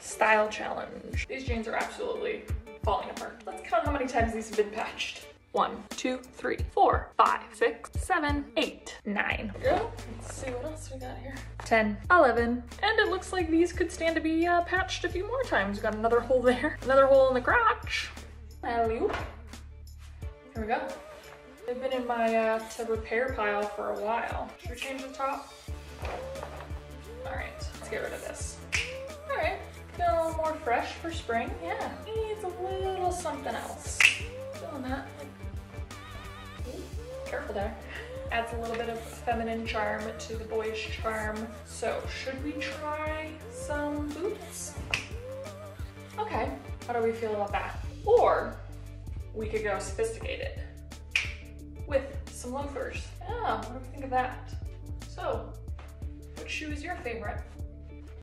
Style challenge. These jeans are absolutely falling apart. Let's count how many times these have been patched. One, two, three, four, five, six, seven, eight, nine. Go. Let's see what else we got here. 10, 11, and it looks like these could stand to be uh, patched a few more times. We got another hole there, another hole in the crotch. Alley-oop. Here we go. They've been in my uh, to repair pile for a while. Should we change the top? More fresh for spring. Yeah, needs a little something else. Feeling that, careful there. Adds a little bit of feminine charm to the boyish charm. So should we try some boots? Okay, how do we feel about that? Or we could go sophisticated with some loafers. Yeah, what do we think of that? So, which shoe is your favorite?